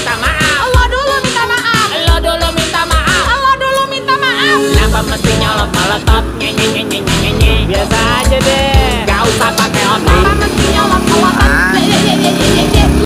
minta maaf. Lo dulu minta maaf. Lo dulu minta maaf. Lo dulu minta maaf. Kenapa mestinya nyolot meletop top